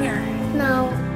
Here. No.